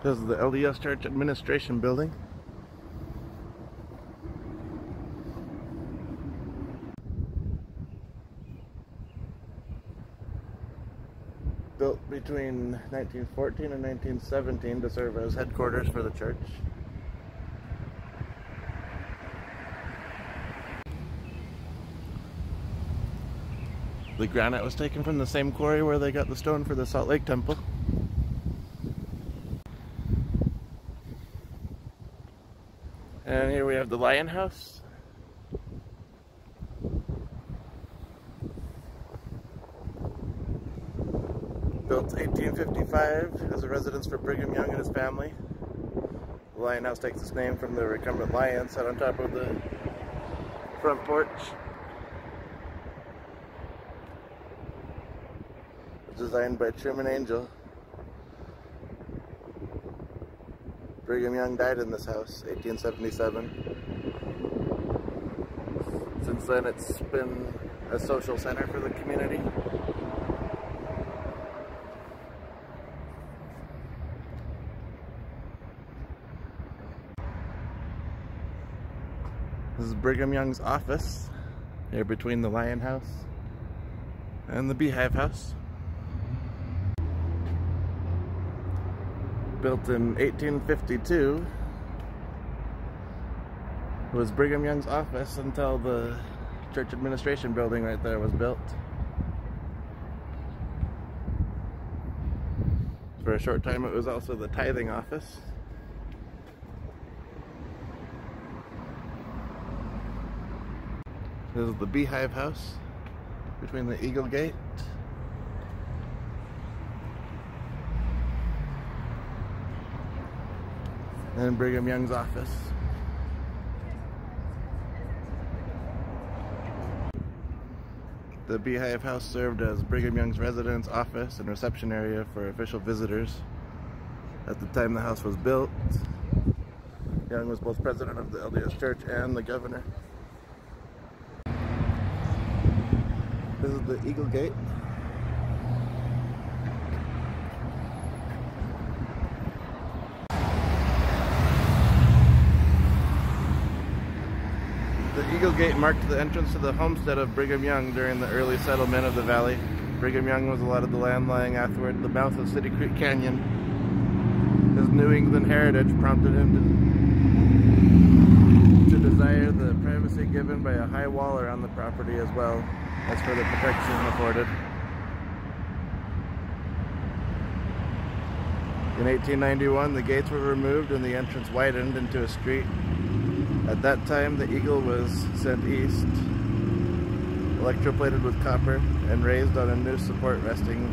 This is the LDS Church Administration Building. Built between 1914 and 1917 to serve as headquarters for the church. The granite was taken from the same quarry where they got the stone for the Salt Lake Temple. And here we have the Lion House. Built 1855 as a residence for Brigham Young and his family. The Lion House takes its name from the recumbent lion set on top of the front porch. Designed by Truman Angell. Brigham Young died in this house, 1877. Since then it's been a social center for the community. This is Brigham Young's office, here between the Lion House and the Beehive House. Built in 1852 was Brigham Young's office until the church administration building right there was built. For a short time it was also the tithing office. This is the Beehive House between the Eagle Gate and Brigham Young's office. The Beehive House served as Brigham Young's residence, office, and reception area for official visitors. At the time the house was built, Young was both president of the LDS Church and the governor. This is the Eagle Gate. Eagle Gate marked the entrance to the homestead of Brigham Young during the early settlement of the valley. Brigham Young was allotted the land lying athwart the mouth of City Creek Canyon. His New England heritage prompted him to, to desire the privacy given by a high wall around the property as well as for the protection afforded. In 1891, the gates were removed and the entrance widened into a street at that time, the Eagle was sent east, electroplated with copper, and raised on a new support resting